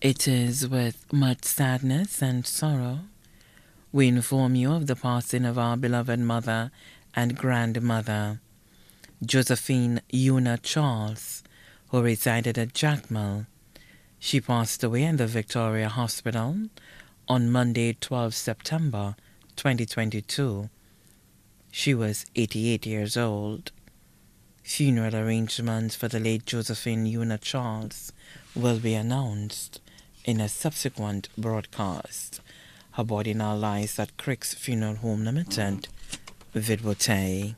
It is with much sadness and sorrow we inform you of the passing of our beloved mother and grandmother, Josephine Una Charles, who resided at Jacmel. She passed away in the Victoria Hospital on Monday, 12 September 2022. She was 88 years old. Funeral arrangements for the late Josephine Una Charles will be announced in a subsequent broadcast. Her body now lies at Crick's Funeral Home Limited, Vidwote.